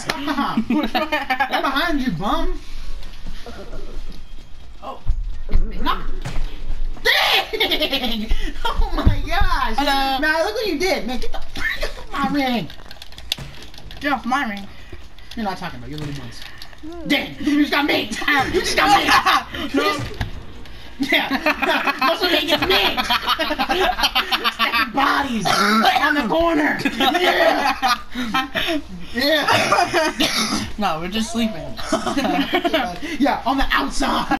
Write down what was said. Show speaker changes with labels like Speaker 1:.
Speaker 1: Stop! I'm behind you, bum! Oh. Not Dang! Oh my gosh!
Speaker 2: Hello.
Speaker 1: Man, look what you did, man. Get the fuck off my ring!
Speaker 2: Get off my ring.
Speaker 1: You're not talking about your little ones. Dang! You just got me! You just got me! Yeah. Muscle man me! Bodies! on the corner! Yeah! Yeah!
Speaker 2: no, we're just sleeping.
Speaker 1: yeah, on the outside!